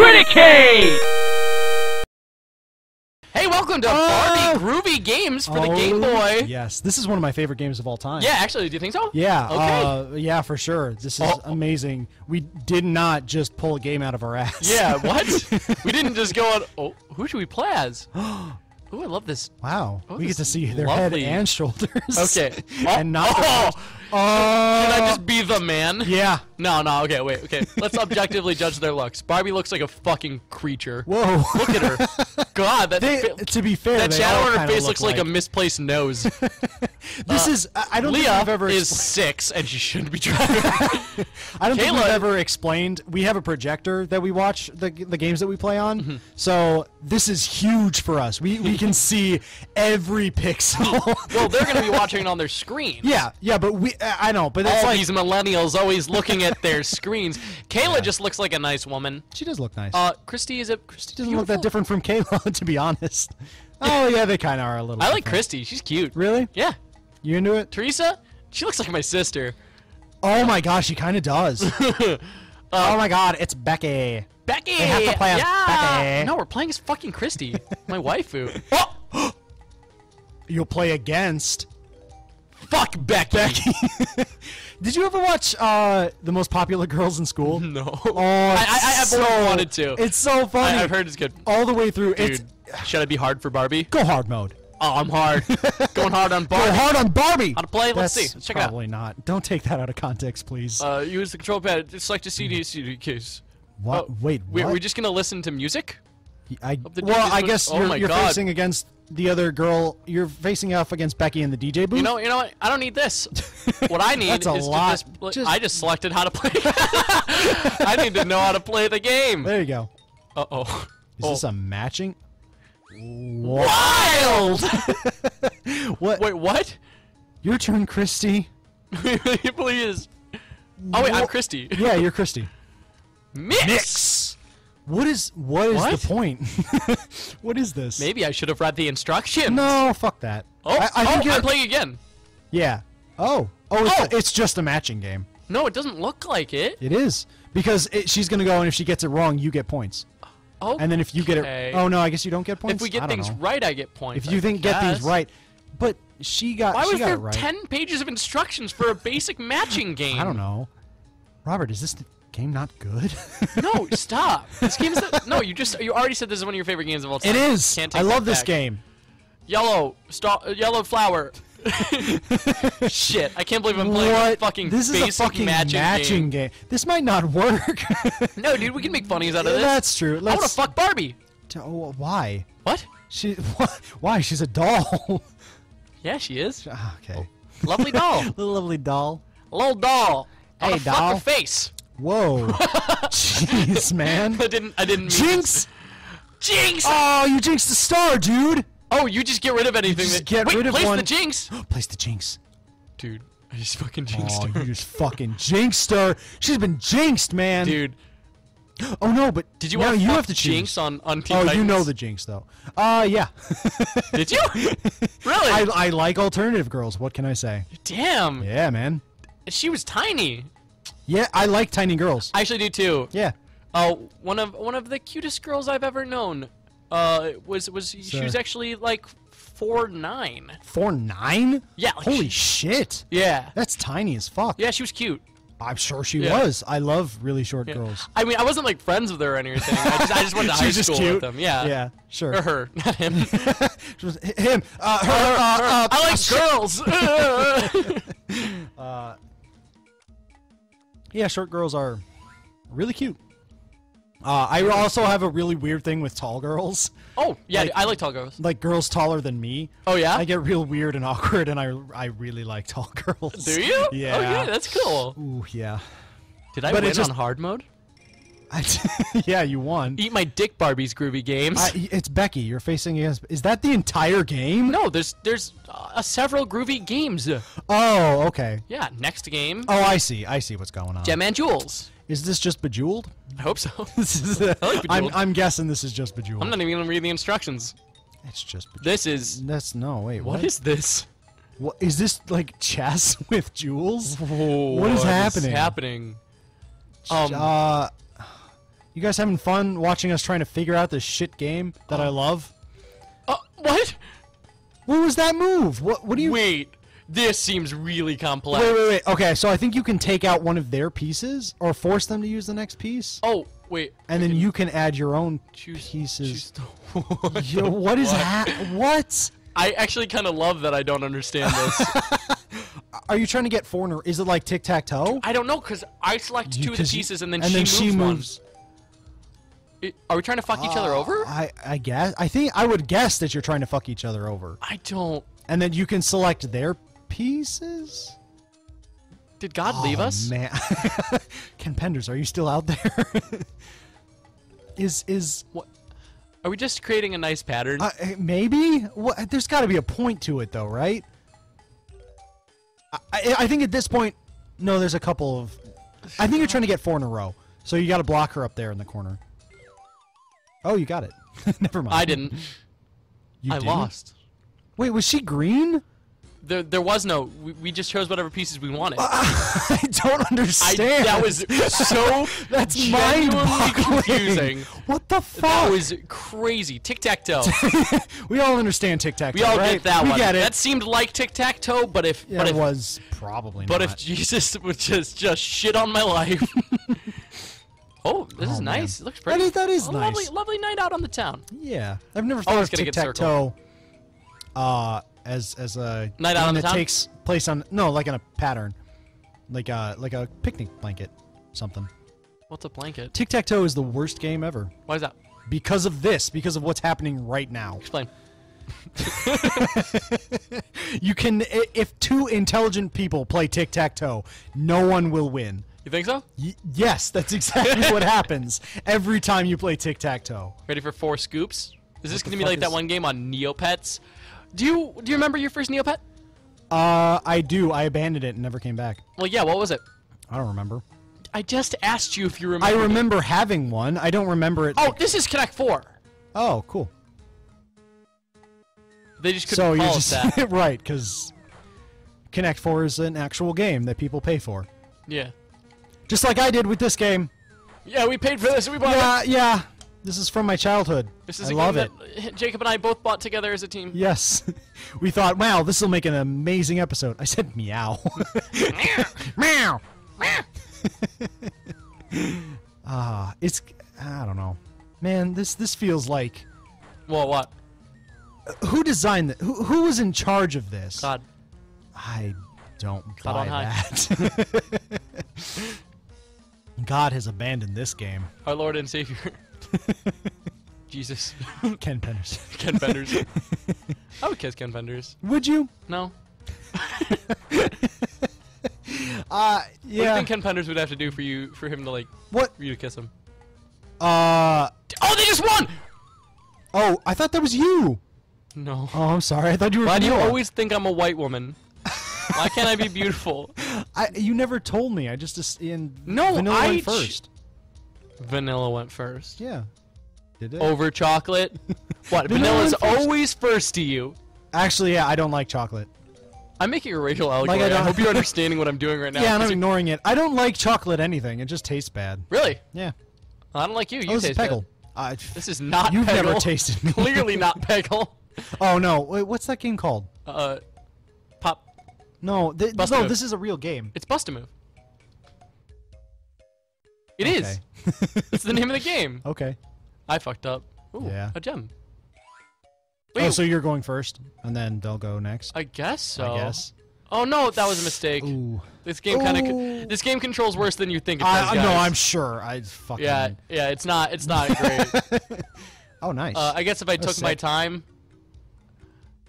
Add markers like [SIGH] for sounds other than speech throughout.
Criticade! Hey, welcome to Oh! Barbie Groovy Games for the Game Boy. Yes, this is one of my favorite games of all time. Yeah, actually, do you think so? Yeah, Okay. uh, yeah, for sure. This is Oh. amazing. We did not just pull a game out of our ass. Yeah, [LAUGHS] what? we didn't just go on. Oh, who should we play as? [GASPS] Ooh, I love this. Wow. Oh, we get to see their lovely. head and shoulders. Okay. [LAUGHS] and not oh, their Can Oh. I just be the man? Yeah. No, no, okay, wait, okay. Let's objectively judge their looks. Barbie looks like a fucking creature. Whoa. Look at her. [LAUGHS] God, that, They, to be fair, that shadow on her face look looks like, a misplaced nose. [LAUGHS] This is. I don't think Leah we've ever. is six, and she shouldn't be [LAUGHS] driving. I don't think we've ever explained. We have a projector that we watch the the games that we play on. Mm-hmm. So this is huge for us. We we can see every pixel. well, they're going to be watching it on their screen. yeah, yeah, but we. I know, but it's All like these millennials always looking at their [LAUGHS] screens. Kayla just looks like a nice woman. she does look nice. Uh, Christy is a Christy doesn't look that different from Kayla, [LAUGHS] to be honest. Oh yeah, they kind of are a little. [LAUGHS] I like. Christy. She's cute. Really? Yeah. You into it? Teresa, she looks like my sister. Oh my gosh, she kind of does. oh my god, it's Becky. Becky. They have to play as yeah. Becky. No, we're playing as fucking Christy, my waifu. Oh, [GASPS] [GASPS] You'll play against. Fuck Becky. Becky. [LAUGHS] Did you ever watch uh, the most popular girls in school? [LAUGHS] No. Oh, I, I, it's have always so- wanted to. It's so funny. I, I've heard it's good. all the way through. Dude, It's should I be hard for Barbie? go hard mode. Oh, I'm hard. [LAUGHS] Going hard on Barbie. Go hard on Barbie. How to play? Let's That's see. Let's check it out. Probably not. Don't take that out of context, please. Uh, use the control pad. Select a CD, CD case. what? oh, Wait, We, what? we're just gonna listen to music? I, well, I guess oh you're, you're facing against the other girl. You're facing off against Becky in the DJ booth. You know, you know what? I don't need this. [LAUGHS] What I need That's a is lot. just, Just- I just selected how to play. [LAUGHS] I need to know how to play the game. there you go. Uh oh. Is this a matching? wild? [LAUGHS] What? Wait, what? Your turn, Christy. Please. Oh wait, I'm Christy. Yeah, you're Christy. Mix. What is what is What? the point? [LAUGHS] what is this? Maybe I should have read the instructions. No, fuck that. Oh, I, I think oh you're, I'm playing again. Yeah. Oh. Oh, it's, Oh. it's just a matching game. No, it doesn't look like it. It is because it, she's gonna go, and if she gets it wrong, you get points. Oh. And then if you get it, oh no, I guess you don't get points. if we I get don't things know. right, I get points. if you I think get things guess. right, but she got Why she was got there it right. ten pages of instructions for a basic matching game? I don't know. Robert, is this the game not good? [LAUGHS] No, stop. This game's the, no. You just you already said this is one of your favorite games of all time. it is. I love this back. game. Yellow star, uh, yellow flower. [LAUGHS] Shit, I can't believe I'm playing What? a fucking this is a fucking matching, game. game. This might not work. [LAUGHS] No, dude, we can make funnies out of this. That's true. I want to fuck Barbie. Oh, why? What? She? what? Why? She's a doll. Yeah, she is. Ah, okay. Lovely doll. Little lovely doll. Little doll. Hey, doll. face. Whoa. [LAUGHS] Jeez, man. I didn't. I didn't. Mean Jinx! Jinx. Oh, you jinxed the star, dude. Oh, you just get rid of anything. just that, get Wait, rid of place one- the jinx. [GASPS] Place the jinx. Dude, I just fucking jinxed Oh, her. you just fucking jinxed her. She's been jinxed, man. Dude, [GASPS] Oh no, but did you to you have to choose. jinx on on Teen Oh, you know the jinx though. Uh, yeah. [LAUGHS] Did you? [LAUGHS] really? I, I like alternative girls. What can I say? Damn. Yeah, man. She was tiny. Yeah, I like tiny girls. I actually do too. Yeah. Oh, one of one of the cutest girls I've ever known. Uh, was was she was actually like four nine. Four nine? Yeah. like Holy she- shit. Yeah. That's tiny as fuck. Yeah, she was cute. I'm sure she Yeah. was. I love really short girls. I mean, I wasn't like friends with her or anything. I just, I just went to [LAUGHS] high just school cute. with them. Yeah. Yeah, sure. Or her, not him. [LAUGHS] She was- him. Uh, her. uh, uh, I uh, like shit. girls. [LAUGHS] Yeah, short girls are really cute. Uh, I also have a really weird thing with tall girls, oh, yeah, Like- I like tall girls. like girls taller than me. Oh yeah. I get real weird and [LAUGHS] awkward, and I I really like tall [LAUGHS] girls. Do you? Yeah. Oh yeah, that's cool. Ooh, yeah. Did I But it win just- on hard mode? I, [LAUGHS] yeah, you won. Eat my dick, Barbie's groovy games. I, it's Becky. You're facing against. Is that the entire game? no, there's there's uh, several groovy games. Oh, okay. Yeah, next game. Oh, I see. I see what's going on. Gem and Jewels. Is this just Bejeweled? I hope so. [LAUGHS] This is. [LAUGHS] like I'm, I'm guessing this is just Bejeweled. I'm not even gonna read the instructions. It's just Bejeweled. This is That's no wait. What, what is this? What is this like chess with jewels? what is happening? happening? Um, uh, You guys having fun watching us trying to figure out this shit game that I love? Uh, what? What was that move? What what do you Wait, this seems really complex. Wait, wait, wait. Okay, so I think you can take out one of their pieces or force them to use the next piece. Oh, wait. and then can you can add your own choose pieces. choose the- [LAUGHS] what Yo, what is that? What? I actually kind of love that I don't understand this. [LAUGHS] Are you trying to get foreigner? Is it like tic tac toe? I don't know because I select two of the pieces and then and she then moves, she one. moves. Are we trying to fuck each other over? I I guess I think I would guess that you're trying to fuck each other over, I don't. and then you can select their pieces. Did God leave Oh, us? man? [LAUGHS] Ken Penders, are you still out there? [LAUGHS] is is What? Are we just creating a nice pattern? uh, maybe? What, there's got to be a point to it, though, right? I, I, I think at this point, no. There's a couple of. I think you're trying to get four in a row, so you got to block her up there in the corner. Oh, you got it. [LAUGHS] Never mind. I didn't. You I didn't? lost. Wait, was she green? There, there was no. We, we just chose whatever pieces we wanted. Uh, [LAUGHS] I don't I, understand. that was so [LAUGHS] That's mind-boggling. confusing. What the fuck? That was crazy. Tic tac toe. we all understand tic tac. Toe. We all right? get that we one. get it. That seemed like tic tac toe, but if yeah, but it if was probably but not. if Jesus would just just shit on my life. Oh, this Oh, is man. nice. It looks pretty. is- that is A nice. Lovely, lovely night out on the town. Yeah, I've never thought Always of tic tac toe uh, as as a Night out on the that town? takes place on no like in a pattern, like a like a picnic blanket, something. What's a blanket? Tic tac toe is the worst game ever Why is that? because of this, because of what's happening right now. Explain. [LAUGHS] You can if two intelligent people play tic tac toe, no one will win. You think so? Y- yes, that's exactly what [LAUGHS] happens every time you play tic tac toe. Ready for four scoops? Is this gonna be fuck like that one game on Neopets? Do you do you remember your first Neopet? Uh, I do. I abandoned it and never came back. Well, yeah. What was it? I don't remember. I just asked you if you remember. I remember. remember having one. I don't remember it. Oh, this is Connect Four. Oh, cool. They just couldn't So call us just that. [LAUGHS] right because Connect Four is an actual game that people pay for, Yeah. just like I did with this game. Yeah, we paid for this. We bought it. Yeah, yeah. This is from my childhood. This is I a love it. Jacob and I both bought together as a team. Yes, [LAUGHS] we thought, wow, this will make an amazing episode. I said meow. [LAUGHS] meow. Meow. Ah, it's I don't know, man. This this feels like Well, what? Who designed it? Who who was in charge of this? God. I don't God buy on high. that. [LAUGHS] God has abandoned this game. Our Lord and Savior. [LAUGHS] Jesus. [LAUGHS] Ken Penders. Ken Penders. I would kiss Ken Penders. Would you? No. Uh, What do you think Ken Penders would have to do for you for him to like What? for you to kiss him? Uh. Oh, they just won! Oh, I thought that was you. No. Oh, I'm sorry. I thought you were. Why do you always think I'm a white woman? Why can't I be beautiful? [LAUGHS] I, you never told me. I just in. No, Vanilla I went ch- first. Vanilla went first. Yeah. Did it? Over chocolate? [LAUGHS] What? Vanilla Vanilla's went first. always first to you. Actually, yeah. I don't like chocolate. I'm making a racial allegory. I I, don't- hope you're [LAUGHS] understanding what I'm doing right now. yeah, and 'cause I'm you- ignoring it. I don't like chocolate anything. It just tastes bad. Really? Yeah. I don't like you. You oh, this is taste bad. Uh, This is not You've never Peggle. tasted me. Clearly not Peggle. [LAUGHS] oh no! Wait, what's that game called? Uh, pop. No, th- Bust no, Move. this is a real game. It's Bust a Move. It is. [LAUGHS] It's the name of the game. okay. I fucked up. Ooh, Yeah. a gem. Oh, so you're going first, and then they'll go next. I guess so. I guess. Oh no, that was a mistake. Ooh. This game kind Ooh. of this game controls worse than you think it does. I, no, guys. I'm sure. I fucking. Yeah, yeah, it's not it's not great. [LAUGHS] Oh, nice. uh, I guess if I took my sick. time,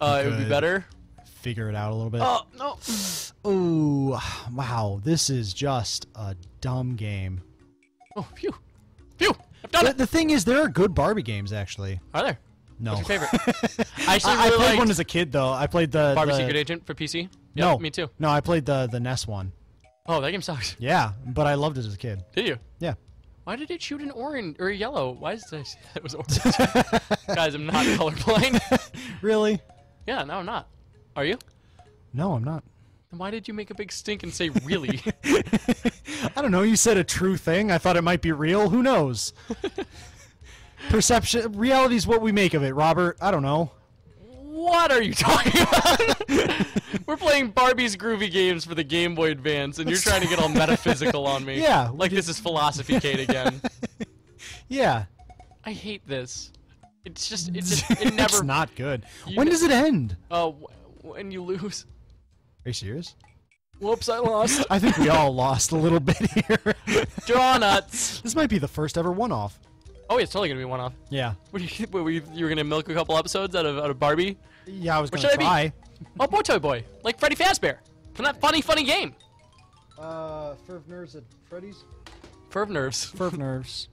uh, it would be better. Figure it out a little bit. Oh no. Ooh, wow! This is just a dumb game. Oh, phew, phew. I've done The, it. the thing is, there are good Barbie games actually. Are there? No, What's your favorite? [LAUGHS] I actually I, I played one as a kid though. I played the Barbie the, Secret Agent for PC. Yep, No, me too. No, I played the the NES one. Oh, that game sucks. Yeah, but I loved it as a kid. Did you? Yeah. Why did it shoot an orange or yellow? Why did I say that was orange? [LAUGHS] Guys, I'm not [LAUGHS] colorblind. Really? Yeah, no, I'm not. Are you? No, I'm not. Then why did you make a big stink and say really? [LAUGHS] I don't know. You said a true thing. I thought it might be real. Who knows? Perception, reality is what we make of it, Robert. I don't know. What are you talking about? [LAUGHS] We're playing Barbie's Groovy Games for the Game Boy Advance, and you're trying to get all metaphysical on me. [LAUGHS] Yeah, Like this is Philosophy Kate again. Yeah, I hate this. It's just, it's just, it [LAUGHS] never. it's not good. When ne- does it end? Uh, when you lose. Are you serious? Whoops, I lost. [LAUGHS] I think we all lost a little bit here. [LAUGHS] Draw nuts. this might be the first ever one-off. Oh, yeah, it's totally gonna be one off. Yeah. What do you, what, were you, you were gonna milk a couple episodes out of out of Barbie? Yeah, I was What gonna should I be? try. Oh, Boy Toy Boy, like Freddy Fazbear from that funny, funny game. Uh, Ferv nerves at Freddy's. Ferv nerves. Ferv nerves.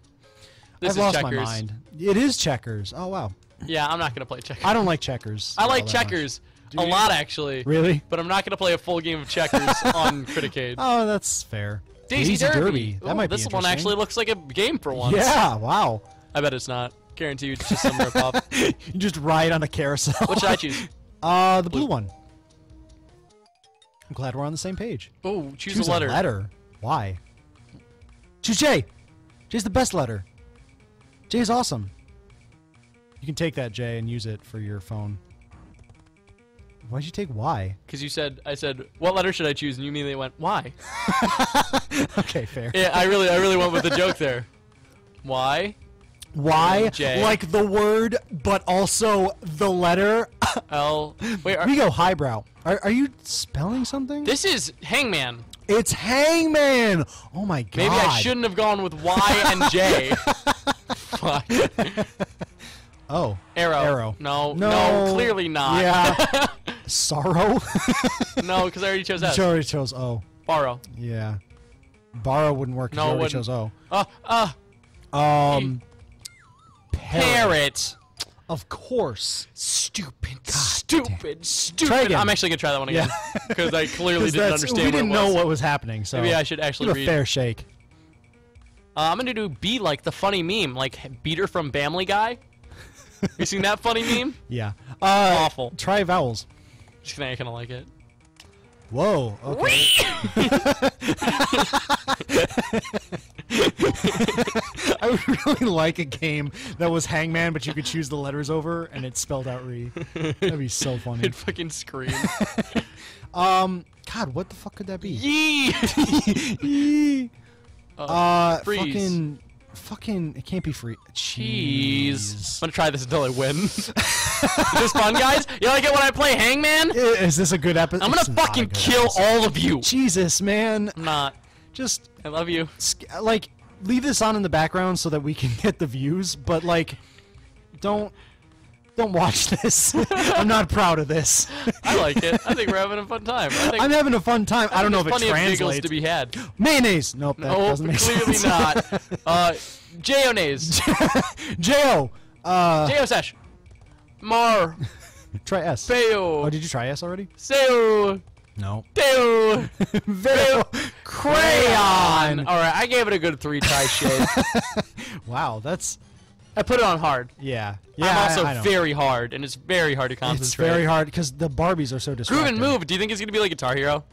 This I've is lost checkers. my mind. It is checkers. Oh wow. Yeah, I'm not gonna play checkers. I don't like checkers. I like all that much. checkers a you? lot actually. Really? But I'm not gonna play a full game of checkers [LAUGHS] on Criticade. Oh, that's fair. Daisy, Derby. That Ooh, might this one actually looks like a game for once. Yeah. Wow. I bet it's not. Guarantee you, it's just some [LAUGHS] ripoff. you just ride on a carousel. What should I choose? [LAUGHS] Uh, the blue, Blue. one. I'm glad we're on the same page. Oh, choose, Choose a letter. Why? Choose J. J's the best letter. J is awesome. You can take that J and use it for your phone. Why'd you take Y? Because you said, I said, what letter should I choose? And you immediately went, why? [LAUGHS] okay, fair. Yeah, I really, I really went with the joke there. Why? Y, J. like the word, but also the letter. [LAUGHS] L. Wait, are, we go highbrow. Are, are you spelling something? this is Hangman. it's Hangman. Oh my god. Maybe I shouldn't have gone with Y and J. [LAUGHS] Fuck. [LAUGHS] Oh. Arrow. Arrow. No, No. no, clearly not. Yeah. [LAUGHS] Sorrow. [LAUGHS] no, because I already chose S. You already chose O. Borrow. Yeah. Borrow wouldn't work because No, you it already wouldn't. chose O. Uh, uh, Um, parrot. Of course. Stupid, stupid, stupid. Try again. I'm actually gonna try that one again Yeah. because I clearly 'Cause didn't that's- understand We didn't what it was. know what was happening, so Maybe I should actually give a read. fair shake. Uh, I'm gonna do be like the funny meme, like Beater from Family Guy. you seen that funny meme? [LAUGHS] Yeah. Uh, Awful. Try vowels. Just kidding, I kind of like it. Whoa. Okay. [LAUGHS] I would really like a game that was Hangman, but you could choose the letters over and it spelled out re. That'd be so funny. It'd fucking scream. [LAUGHS] Um, God, what the fuck could that be? Yee! Yee. Uh, freeze. fucking, fucking, it can't be free. Cheese. I'm gonna try this until I win. [LAUGHS] Is this fun, guys? You like it when I play Hangman? Is this a good episode? I'm gonna fucking kill all of you. Jesus, man. I'm not. Just I love you. like leave this on in the background so that we can [LAUGHS] get the views, but like, don't don't watch this. I'm not proud of this. I like it. I think we're having a fun time. I think I'm having a fun time. I don't know if there's it plenty of giggles translates. to be had. Mayonnaise. Nope, that Oh, doesn't make clearly sense. not. [LAUGHS] Uh, J-O-Nays. [LAUGHS] Jo. Uh, J-O-Sesh. Mar. try S. Feo. Oh, did you try S already? Seo. No. Teo. Vero. [LAUGHS] Crayon. All right, I gave it a good three try shade. Wow, that's I put it on hard. yeah. Yeah. I'm also I, I very hard, and it's very hard to concentrate. It's very hard because the Barbies are so Groove distracting. and move. Do you think it's gonna be like Guitar Hero?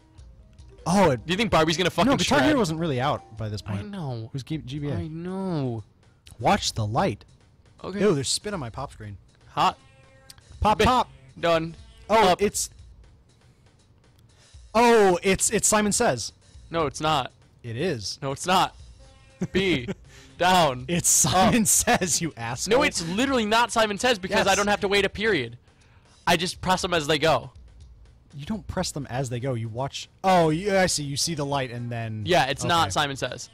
Oh, it, Do you think Barbie's gonna fucking no, Guitar shred? Hero wasn't really out by this point. I know. Who's G- GBA? I know. Watch the light. Okay. Ew, there's spit on my pop screen. Hot. Pop, Ba- pop. Done. Oh, Up. it's. Oh, it's it's Simon Says. No, it's not. It is. No, it's not. [LAUGHS] B. Down. It's Simon Says. You asshole. No, it's literally not Simon Says because I don't have to wait a period. I just press them as they go. You don't press them as they go. You watch. Oh, yeah, I see. You see the light and then. Yeah, it's Okay. not Simon Says.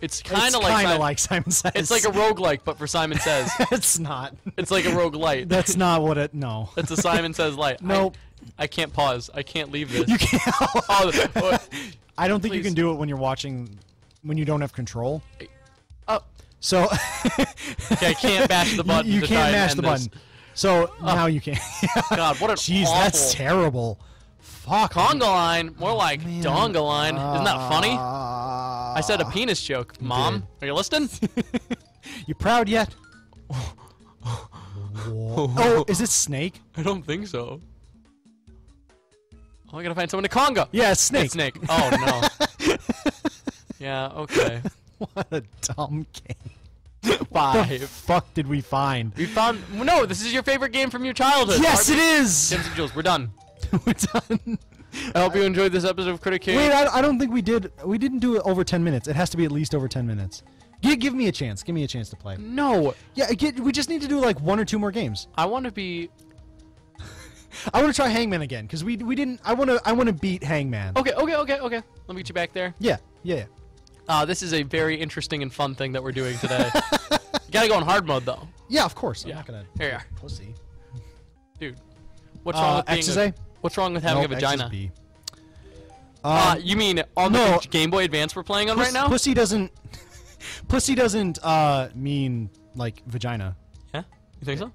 It's kind of like Simon, like Simon Says. It's like a roguelike, but for Simon [LAUGHS] Says. it's not. it's like a roguelite. That's not what it. No. It's a Simon Says light. Nope. I, I can't pause. I can't leave this. You can't. Oh, [LAUGHS] oh, I don't think you can do it when you're watching, when you don't have control. oh, So. [LAUGHS] okay, I can't mash the button. You, you can't mash the this. button. So now you can. [LAUGHS] God, what an Jeez, awful that's terrible. Fuck. conga line. More like donga line. Isn't that funny? Uh, I said a penis joke. Mom, are you listening? [LAUGHS] You proud yet? oh, is it snake? I don't think so. Oh, I gotta find someone to conga. Yeah, It's snake. Snake. Oh no. [LAUGHS] yeah. Okay. What a dumb game. [LAUGHS] The fuck did we find? We found. No, this is your favorite game from your childhood. Yes, it Barbie. is. Sims and Jules. We're done. [LAUGHS] We're done. I hope you enjoyed this episode of Critic King. Wait, I, I don't think we did. We didn't do it over ten minutes. It has to be at least over ten minutes. Give, give me a chance. Give me a chance to play. no, Yeah, get, we just need to do like one or two more games. I want to be. I want to try Hangman again because we we didn't. I want to I want to beat Hangman. Okay, okay, okay, okay. Let me get you back there. Yeah, yeah. yeah. Uh, this is a very interesting and fun thing that we're doing today. [LAUGHS] you gotta go in hard mode though. Yeah, of course. I'm Yeah. not gonna. Here you are, Pussy. dude. What's wrong Uh, with being X is a, A? What's wrong with having Nope, a X is vagina? B. Uh, Um, you mean on no. the Game Boy Advance we're playing on puss- right now? Pussy doesn't. [LAUGHS] pussy doesn't uh mean like vagina. Yeah, you think so?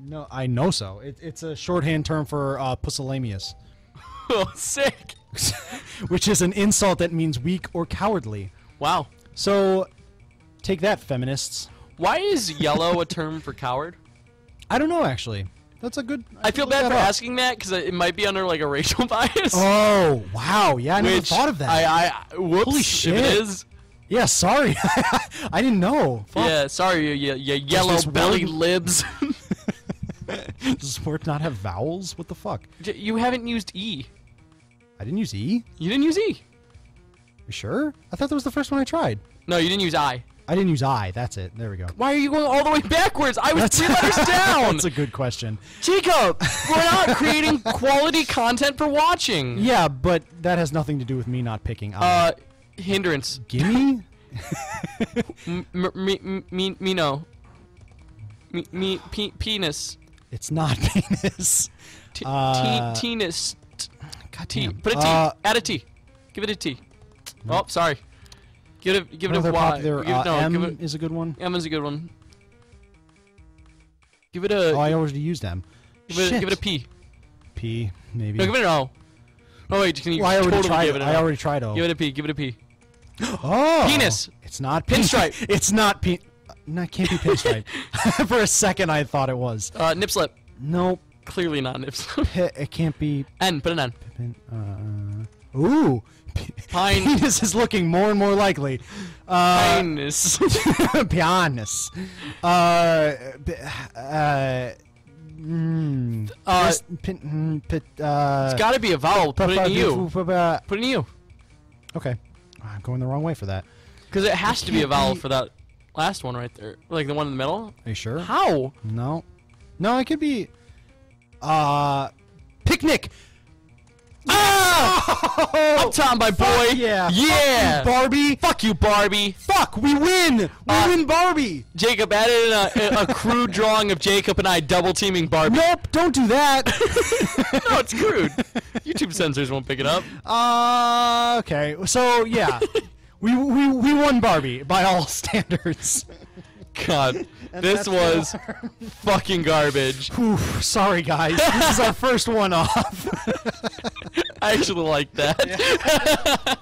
No, I know so. It, it's a shorthand term for uh, pusillanimous, [LAUGHS] oh, sick. [LAUGHS] which is an insult that means weak or cowardly. Wow. So, take that, feminists. Why is yellow a term for coward? I don't know actually. That's a good. I feel bad for up. asking that because it might be under like a racial [LAUGHS] bias. Oh wow! Yeah, I never thought of that. I, I whoops. Holy shit. it is, yeah, sorry. I didn't know. Fuck. yeah. Sorry, you, you, you yellow belly libs. [LAUGHS] Does word not have vowels? What the fuck? You haven't used E. I didn't use E. You didn't use E. You sure? I thought that was the first one I tried. No, you didn't use I. I didn't use I. That's it. There we go. Why are you going all the way backwards? I was three letters [LAUGHS] down. That's a good question. Chico, we're not creating quality content for watching. Yeah, but that has nothing to do with me not picking I. Uh, hindrance. Gimme? [LAUGHS] M- m- me, me, me, no. Me, me, pe- penis. It's not [LAUGHS] penis. T- Uh, t- Tenis. God T. Put a T. Uh, Add a T. Give it a T. Oh, sorry. Give it a give it a another Y. popular Give it- uh, M give it, is a good one. M is a good one. Give it a Oh, I already used M. give, it, give it a P. P, maybe. No, give it an O. Oh wait, can you well, I already totally tried give it. an I O. already tried O. Give it a P. Give it a P. [GASPS] oh, Penis. It's not Pinstripe. Pin- [LAUGHS] it's not pin. No, it can't be pinstripe. [LAUGHS] [LAUGHS] For a second, I thought it was. Uh, nip slip. Nope. Clearly not nip slip. P- it can't be. N. Put an N. Pin, uh, ooh. Pine. [LAUGHS] Penis is looking more and more likely. Uh, pianist. Uh, uh, mm, Uh, pin, mm, uh, it's got to be a vowel. Put it in U. uh, Put it in U. Okay. I'm going the wrong way for that. Because it has to be a vowel be- for that last one right there. Like the one in the middle. Are you sure? How? No. No, it could be. Uh, picnic. Ah! Oh, I'm Tom, my boy. yeah. Yeah. Fuck you, Barbie. Fuck you, Barbie. Fuck, we win. We Uh, win Barbie. Jacob added in a, a crude drawing of Jacob and I double teaming Barbie. Nope, don't do that. [LAUGHS] no, it's crude. [LAUGHS] YouTube censors won't pick it up. uh, okay. So yeah, [LAUGHS] we, we we won Barbie by all [LAUGHS] standards. God, [LAUGHS] this that's was fucking garbage. Whew, sorry guys, this is our [LAUGHS] first one off. I actually like that.